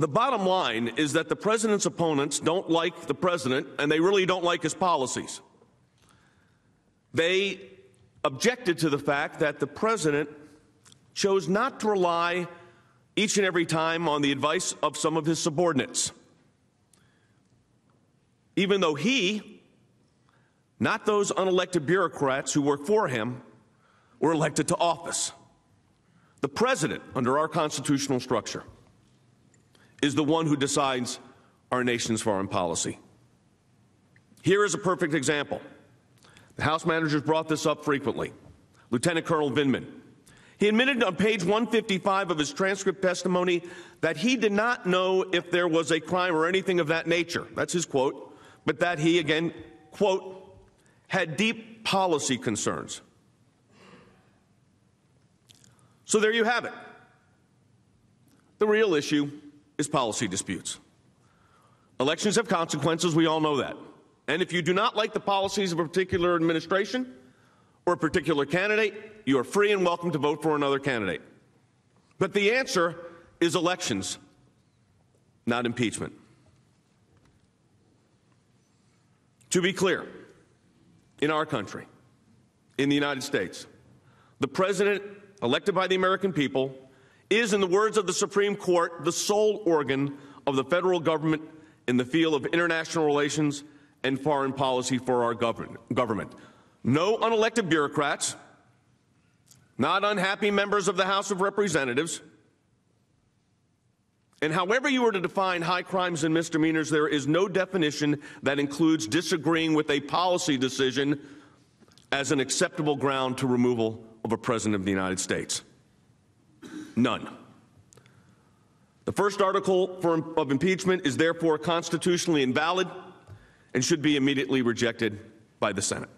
The bottom line is that the president's opponents don't like the president and they really don't like his policies. They objected to the fact that the president chose not to rely each and every time on the advice of some of his subordinates. Even though he, not those unelected bureaucrats who work for him, were elected to office. The president, under our constitutional structure, is the one who decides our nation's foreign policy. Here is a perfect example. The House managers brought this up frequently. Lieutenant Colonel Vindman. He admitted on page 155 of his transcript testimony that he did not know if there was a crime or anything of that nature. That's his quote. But that he, again, quote, had deep policy concerns. So there you have it. The real issue is policy disputes. Elections have consequences, we all know that. And if you do not like the policies of a particular administration or a particular candidate, you are free and welcome to vote for another candidate. But the answer is elections, not impeachment. To be clear, in our country, in the United States, the president elected by the American people is, in the words of the Supreme Court, the sole organ of the federal government in the field of international relations and foreign policy for our government. No unelected bureaucrats, not unhappy members of the House of Representatives. And however you were to define high crimes and misdemeanors, there is no definition that includes disagreeing with a policy decision as an acceptable ground to removal of a president of the United States. None. The first article for, of impeachment is therefore constitutionally invalid and should be immediately rejected by the Senate.